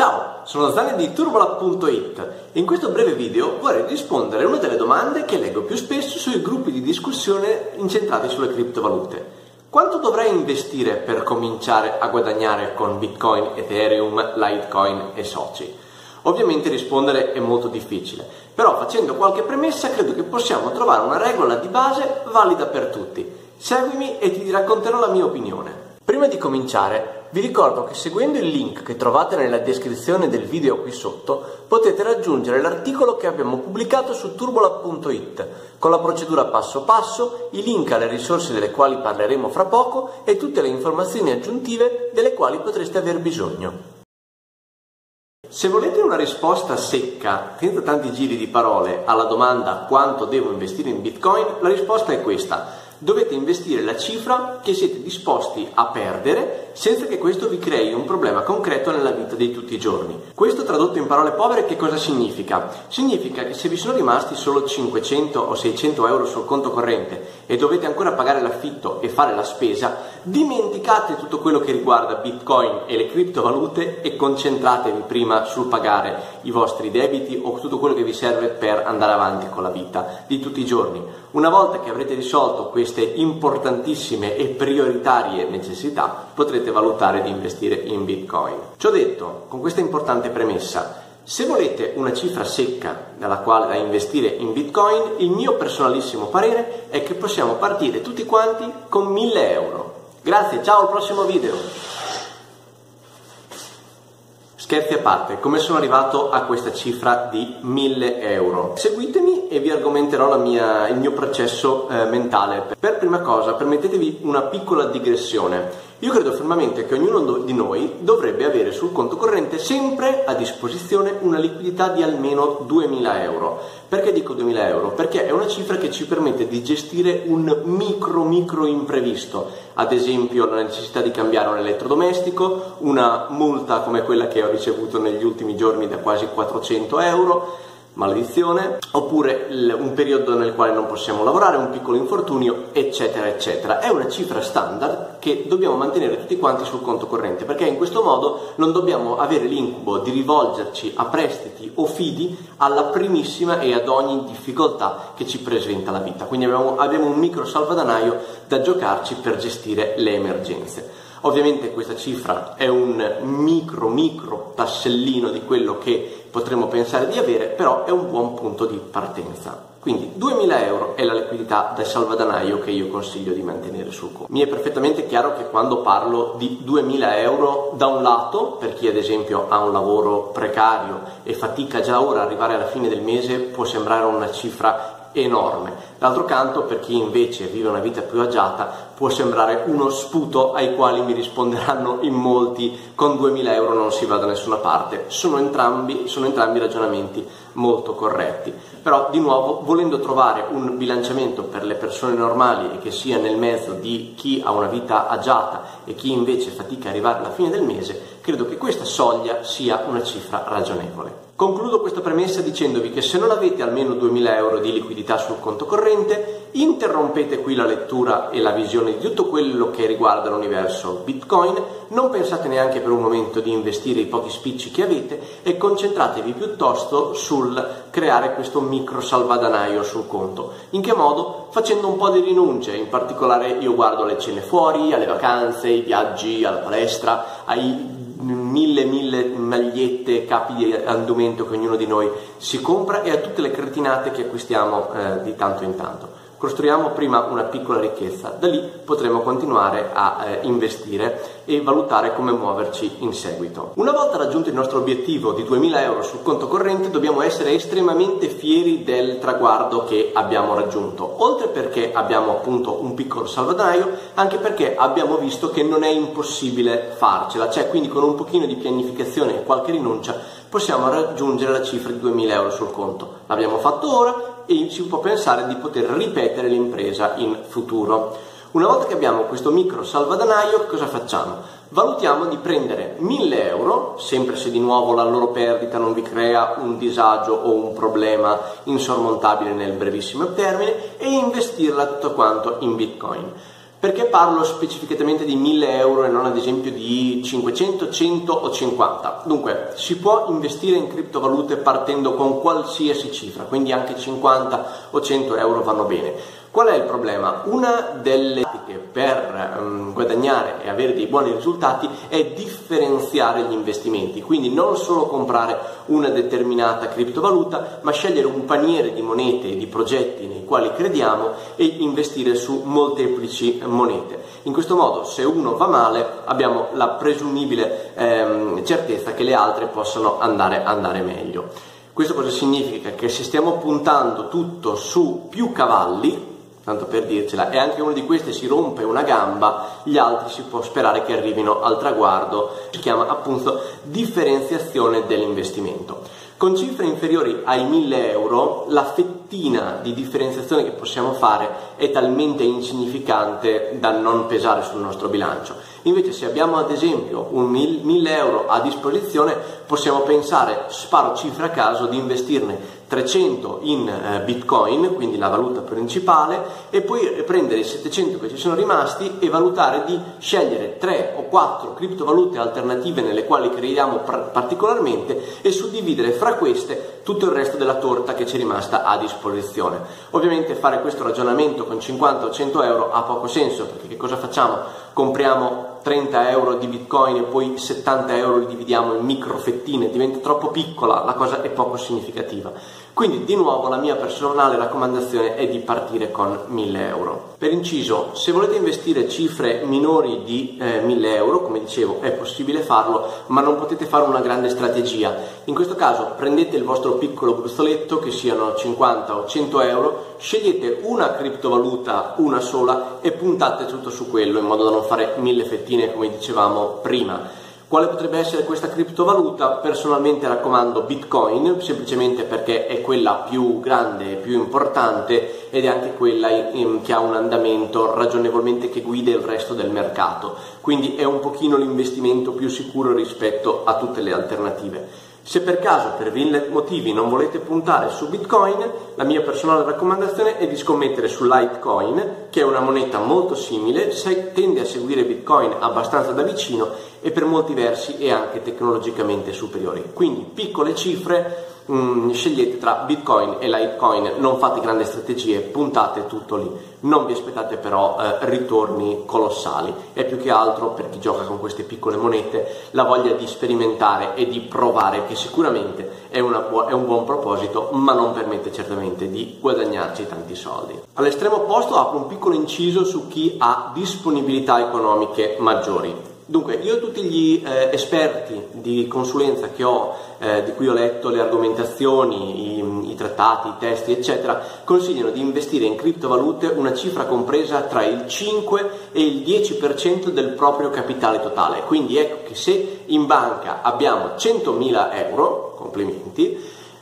Ciao, sono Zani di Turbola.it e in questo breve video vorrei rispondere a una delle domande che leggo più spesso sui gruppi di discussione incentrati sulle criptovalute. Quanto dovrei investire per cominciare a guadagnare con Bitcoin, Ethereum, Litecoin e soci? Ovviamente rispondere è molto difficile, però facendo qualche premessa credo che possiamo trovare una regola di base valida per tutti. Seguimi e ti racconterò la mia opinione. Prima di cominciare, vi ricordo che seguendo il link che trovate nella descrizione del video qui sotto, potete raggiungere l'articolo che abbiamo pubblicato su turbola.it, con la procedura passo passo, i link alle risorse delle quali parleremo fra poco e tutte le informazioni aggiuntive delle quali potreste aver bisogno. Se volete una risposta secca, senza tanti giri di parole, alla domanda quanto devo investire in Bitcoin, la risposta è questa. Dovete investire la cifra che siete disposti a perdere senza che questo vi crei un problema concreto nella vita di tutti i giorni. Questo tradotto in parole povere che cosa significa? Significa che se vi sono rimasti solo 500 o 600 euro sul conto corrente e dovete ancora pagare l'affitto e fare la spesa, dimenticate tutto quello che riguarda Bitcoin e le criptovalute e concentratevi prima sul pagare i vostri debiti o tutto quello che vi serve per andare avanti con la vita di tutti i giorni. Una volta che avrete risolto queste importantissime e prioritarie necessità, potrete valutare di investire in Bitcoin. Ciò detto, con questa importante premessa, se volete una cifra secca dalla quale da investire in Bitcoin, il mio personalissimo parere è che possiamo partire tutti quanti con 1000 euro. Grazie, ciao al prossimo video! Scherzi a parte, come sono arrivato a questa cifra di 1000 euro? Seguitemi e vi argomenterò mia, il mio processo eh, mentale. Per prima cosa, permettetevi una piccola digressione. Io credo fermamente che ognuno di noi dovrebbe avere sul conto corrente sempre a disposizione una liquidità di almeno 2000 euro. Perché dico 2000 euro? Perché è una cifra che ci permette di gestire un micro micro imprevisto, ad esempio la necessità di cambiare un elettrodomestico, una multa come quella che ho ricevuto negli ultimi giorni da quasi 400 euro, maledizione, oppure un periodo nel quale non possiamo lavorare, un piccolo infortunio, eccetera, eccetera. È una cifra standard che dobbiamo mantenere tutti quanti sul conto corrente, perché in questo modo non dobbiamo avere l'incubo di rivolgerci a prestiti o fidi alla primissima e ad ogni difficoltà che ci presenta la vita. Quindi abbiamo, abbiamo un micro salvadanaio da giocarci per gestire le emergenze. Ovviamente questa cifra è un micro micro tassellino di quello che potremmo pensare di avere, però è un buon punto di partenza. Quindi 2000 euro è la liquidità da salvadanaio che io consiglio di mantenere sul conto. Mi è perfettamente chiaro che quando parlo di 2000 euro, da un lato, per chi ad esempio ha un lavoro precario e fatica già ora arrivare alla fine del mese, può sembrare una cifra enorme. D'altro canto, per chi invece vive una vita più agiata, può sembrare uno sputo ai quali mi risponderanno in molti con 2000 euro non si va da nessuna parte. Sono entrambi, sono entrambi ragionamenti molto corretti. Però, di nuovo, volendo trovare un bilanciamento per le persone normali e che sia nel mezzo di chi ha una vita agiata e chi invece fatica ad arrivare alla fine del mese, credo che questa soglia sia una cifra ragionevole. Concludo questa premessa dicendovi che se non avete almeno 2000 euro di liquidità sul conto corrente, interrompete qui la lettura e la visione di tutto quello che riguarda l'universo Bitcoin, non pensate neanche per un momento di investire i pochi spicci che avete e concentratevi piuttosto sul creare questo micro salvadanaio sul conto. In che modo? Facendo un po' di rinunce, in particolare io guardo le cene fuori, alle vacanze, ai viaggi, alla palestra, ai mille mille magliette, capi di andumento che ognuno di noi si compra e a tutte le cretinate che acquistiamo eh, di tanto in tanto. Costruiamo prima una piccola ricchezza, da lì potremo continuare a eh, investire e valutare come muoverci in seguito. Una volta raggiunto il nostro obiettivo di 2000 euro sul conto corrente dobbiamo essere estremamente fieri del traguardo che abbiamo raggiunto, oltre perché abbiamo appunto un piccolo salvadanaio, anche perché abbiamo visto che non è impossibile farcela, cioè quindi con un pochino di pianificazione e qualche rinuncia possiamo raggiungere la cifra di 2000 euro sul conto. L'abbiamo fatto ora e si può pensare di poter ripetere l'impresa in futuro. Una volta che abbiamo questo micro salvadanaio, cosa facciamo? Valutiamo di prendere 1000 euro, sempre se di nuovo la loro perdita non vi crea un disagio o un problema insormontabile nel brevissimo termine, e investirla tutto quanto in bitcoin. Perché parlo specificatamente di 1000 euro e non ad esempio di 500, 100 o 50? Dunque, si può investire in criptovalute partendo con qualsiasi cifra, quindi anche 50 o 100 euro vanno bene. Qual è il problema? Una delle tecniche per um, guadagnare e avere dei buoni risultati è differenziare gli investimenti, quindi non solo comprare una determinata criptovaluta, ma scegliere un paniere di monete e di progetti nei quali crediamo e investire su molteplici monete. In questo modo, se uno va male, abbiamo la presumibile ehm, certezza che le altre possano andare, andare meglio. Questo cosa significa? Che se stiamo puntando tutto su più cavalli, tanto per dircela, e anche uno di questi si rompe una gamba, gli altri si può sperare che arrivino al traguardo, si chiama appunto differenziazione dell'investimento. Con cifre inferiori ai 1000 euro la fettina di differenziazione che possiamo fare è talmente insignificante da non pesare sul nostro bilancio. Invece se abbiamo ad esempio un 1000 euro a disposizione possiamo pensare, sparo cifre a caso, di investirne 300 in eh, bitcoin, quindi la valuta principale, e poi prendere i 700 che ci sono rimasti e valutare di scegliere 3 o 4 criptovalute alternative nelle quali crediamo particolarmente e suddividere fra queste tutto il resto della torta che ci è rimasta a disposizione. Ovviamente fare questo ragionamento con 50 o 100 euro ha poco senso perché che cosa facciamo? Compriamo 30 euro di bitcoin e poi 70 euro li dividiamo in micro fettine, diventa troppo piccola, la cosa è poco significativa. Quindi di nuovo la mia personale raccomandazione è di partire con 1000 euro. Per inciso, se volete investire cifre minori di eh, 1000 euro, come dicevo, è possibile farlo, ma non potete fare una grande strategia. In questo caso prendete il vostro piccolo gruzzoletto, che siano 50 o 100 euro, scegliete una criptovaluta, una sola, e puntate tutto su quello in modo da non fare mille fettine come dicevamo prima. Quale potrebbe essere questa criptovaluta? Personalmente raccomando Bitcoin, semplicemente perché è quella più grande, più importante ed è anche quella che ha un andamento ragionevolmente che guida il resto del mercato. Quindi è un pochino l'investimento più sicuro rispetto a tutte le alternative. Se per caso per mille motivi non volete puntare su Bitcoin, la mia personale raccomandazione è di scommettere su Litecoin, che è una moneta molto simile, tende a seguire Bitcoin abbastanza da vicino e per molti versi è anche tecnologicamente superiore. Quindi piccole cifre mm, scegliete tra Bitcoin e Litecoin, non fate grandi strategie, puntate tutto lì, non vi aspettate però eh, ritorni colossali, è più che altro per chi gioca con queste piccole monete la voglia di sperimentare e di provare che sicuramente è, bu- è un buon proposito ma non permette certamente di guadagnarci tanti soldi. All'estremo opposto apro un piccolo inciso su chi ha disponibilità economiche maggiori. Dunque, io tutti gli eh, esperti di consulenza ho, eh, di cui ho letto le argomentazioni, i, i, trattati, i testi, eccetera, consigliano di investire in criptovalute una cifra compresa tra il 5 e il 10% del proprio capitale totale. Quindi ecco che se in banca abbiamo 100.000 euro, complimenti,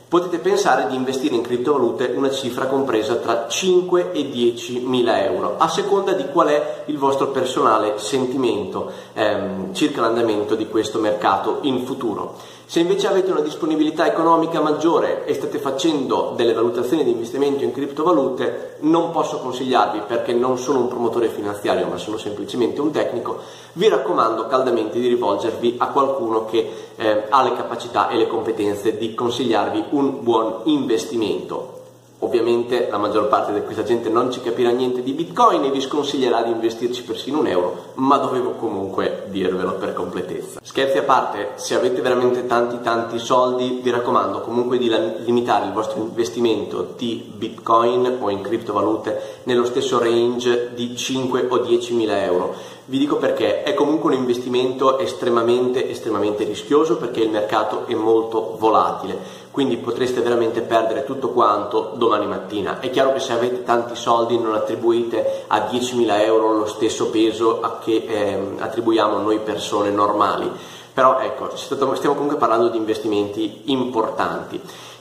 potete pensare di investire in criptovalute una cifra compresa tra 5 e 10 mila euro, a seconda di qual è il vostro personale sentimento ehm, circa l'andamento di questo mercato in futuro. Se invece avete una disponibilità economica maggiore e state facendo delle valutazioni di investimento in criptovalute, non posso consigliarvi perché non sono un promotore finanziario ma sono semplicemente un tecnico, vi raccomando caldamente di rivolgervi a qualcuno che eh, ha le capacità e le competenze di consigliarvi un buon investimento. Ovviamente la maggior parte di questa gente non ci capirà niente di Bitcoin e vi sconsiglierà di investirci persino un euro, ma dovevo comunque dirvelo per completezza. Scherzi a parte, se avete veramente tanti tanti soldi, vi raccomando comunque di limitare il vostro investimento di Bitcoin o in criptovalute nello stesso range di 5 o 10 mila euro. Vi dico perché è comunque un investimento estremamente estremamente rischioso perché il mercato è molto volatile quindi potreste veramente perdere tutto quanto domani mattina. È chiaro che se avete tanti soldi non attribuite a 10.000 euro lo stesso peso che eh, attribuiamo noi persone normali, però ecco, stiamo comunque parlando di investimenti importanti.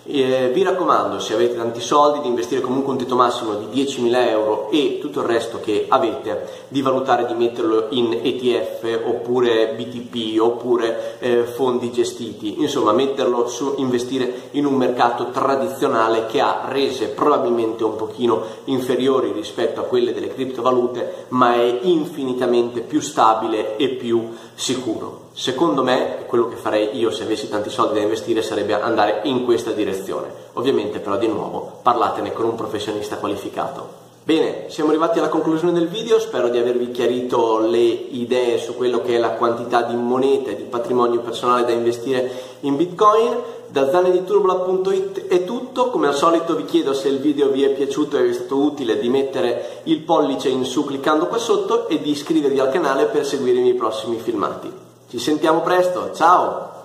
Eh, vi raccomando, se avete tanti soldi, di investire comunque un tetto massimo di 10.000 euro e tutto il resto che avete, di valutare di metterlo in ETF oppure BTP oppure eh, fondi gestiti, insomma metterlo su, investire in un mercato tradizionale che ha rese probabilmente un pochino inferiori rispetto a quelle delle criptovalute, ma è infinitamente più stabile e più sicuro. Secondo me, quello che farei io se avessi tanti soldi da investire sarebbe andare in questa direzione. Ovviamente però di nuovo parlatene con un professionista qualificato. Bene, siamo arrivati alla conclusione del video, spero di avervi chiarito le idee su quello che è la quantità di monete, di patrimonio personale da investire in Bitcoin. Da zanediturbola.it è tutto, come al solito vi chiedo se il video vi è piaciuto e vi è stato utile di mettere il pollice in su cliccando qua sotto e di iscrivervi al canale per seguire i miei prossimi filmati. Ci sentiamo presto, ciao!